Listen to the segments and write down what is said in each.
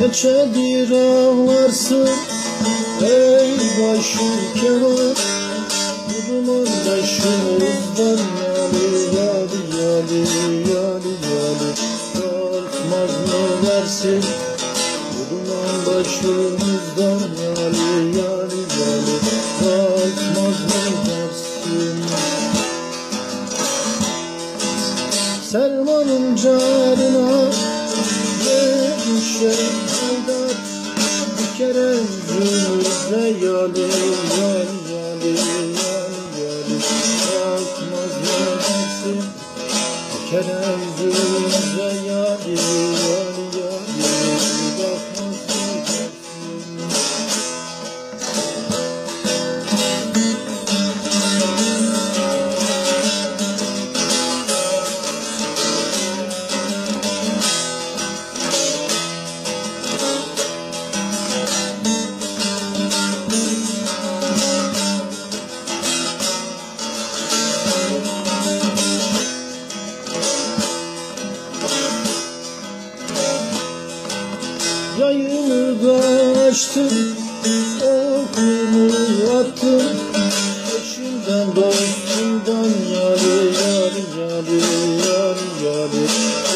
Geçedir ağlarsın? Ey başı kenar. Bu duman başımızdan Yali yali yali yali yali. Kalkmaz mı dersin? Bu duman başımızdan yali Bir kere yüzümüzde yali yali yali yali yali Kalkmaz yersin Bir kere yüzümüzde yali Yayını da açtım Okumu attım Eşimden dostumdan Yari yari yari yari yari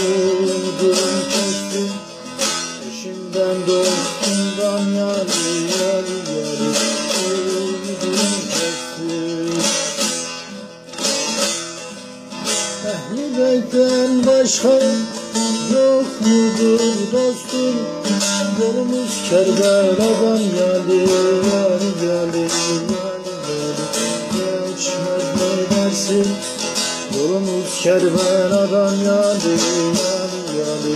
Vurdum kestim. Eşimden dostumdan Yari yari yari Vurdum kestim. Ehli beytten başka yok mudur dostum Yolumuz Kerbela'dan yali yali yali yali yali Geçmez mi dersin Yolumuz Kerbela'dan yali yali yali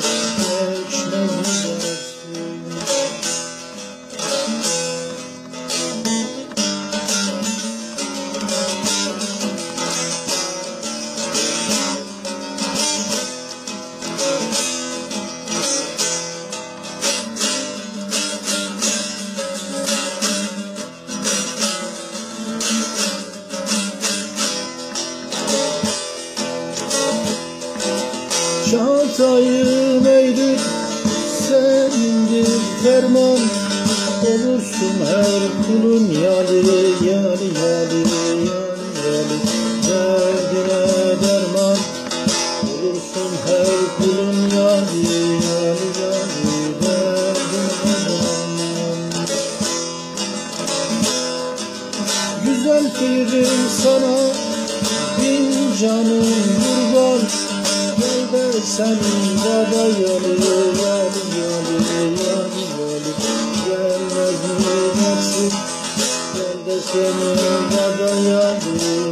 Çağatay'ım eğri senindir ferman. Olursun her kulun yali yali yali yali. Yali Derdine derman. Olursun her kulun yali yali yali. Derdine derman. Güzel pirim sana bin canım kurban Senin baba yolu yolu yolu yolu yolu Gelmez mi dersin Gel de senin baba yolu